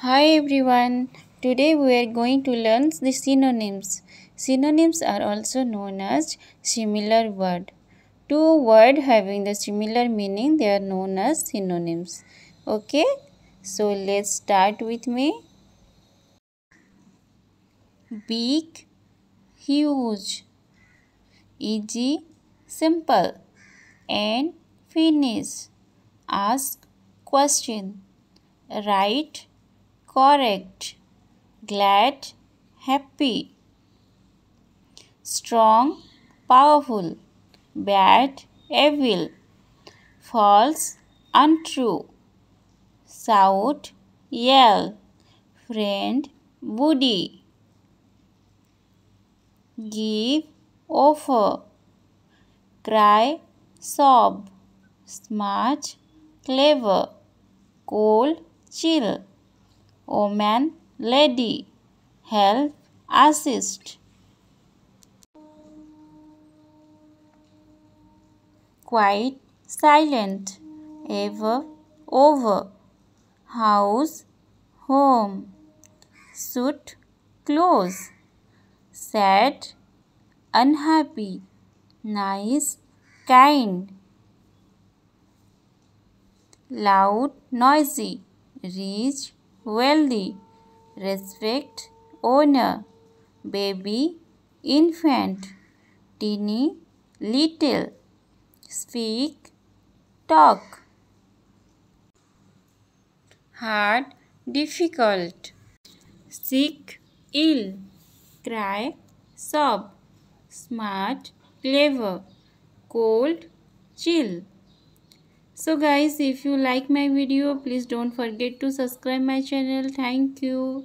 Hi everyone. Today we are going to learn the synonyms. Synonyms are also known as similar word. Two words having the similar meaning they are known as synonyms. Okay? So let's start with me. Big, huge, easy, simple and finish. Ask question. Right correct, glad, happy, strong, powerful, bad, evil, false, untrue, shout, yell, friend, woody, give, offer, cry, sob, smart, clever, cold, chill woman, lady, help, assist. Quiet, silent, ever, over, house, home, suit, close, sad, unhappy, nice, kind, loud, noisy, rich, wealthy, respect, owner, baby, infant, teeny, little, speak, talk, hard, difficult, sick, ill, cry, sob, smart, clever, cold, chill. So guys, if you like my video, please don't forget to subscribe my channel. Thank you.